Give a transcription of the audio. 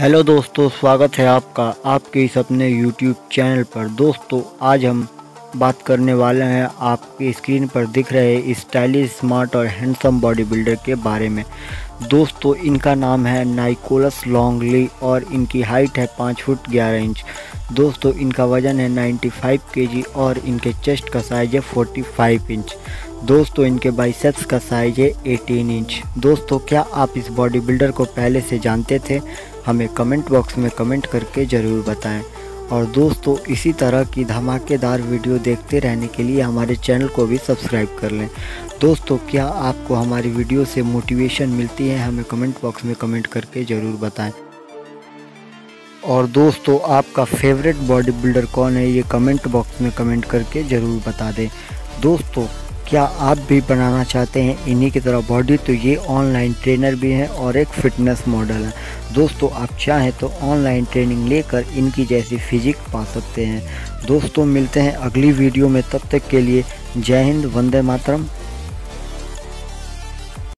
Hello दोस्तों, स्वागत है आपका, आपके इस अपने यूट्यूब चैनल पर। दोस्तों, आज हम बात करने वाले हैं आपके स्क्रीन पर दिख रहे स्टाइलिश, स्मार्ट और हैंडसम बॉडी बिल्डर के बारे में। दोस्तों, इनका नाम है नाइकोलस लॉन्गली और इनकी हाइट है पाँच फुट ग्यारह इंच। दोस्तों, इनका वज़न है 95 केजी और इनके चेस्ट का साइज़ है 45 इंच। दोस्तों, इनके बाइसेप्स का साइज़ है 18 इंच दोस्तों, क्या आप इस बॉडी बिल्डर को पहले से जानते थे? हमें कमेंट बॉक्स में कमेंट करके ज़रूर बताएँ। और दोस्तों, इसी तरह की धमाकेदार वीडियो देखते रहने के लिए हमारे चैनल को भी सब्सक्राइब कर लें। दोस्तों, क्या आपको हमारी वीडियो से मोटिवेशन मिलती है? हमें कमेंट बॉक्स में कमेंट करके ज़रूर बताएँ। और दोस्तों, आपका फेवरेट बॉडी बिल्डर कौन है? ये कमेंट बॉक्स में कमेंट करके ज़रूर बता दें। दोस्तों क्या आप भी बनाना चाहते हैं इन्हीं की तरह बॉडी तो ये ऑनलाइन ट्रेनर भी हैं और एक फ़िटनेस मॉडल है। दोस्तों, आप चाहें तो ऑनलाइन ट्रेनिंग लेकर इनकी जैसी फिजिक पा सकते हैं। दोस्तों, मिलते हैं अगली वीडियो में, तब तक के लिए जय हिंद, वंदे मातरम।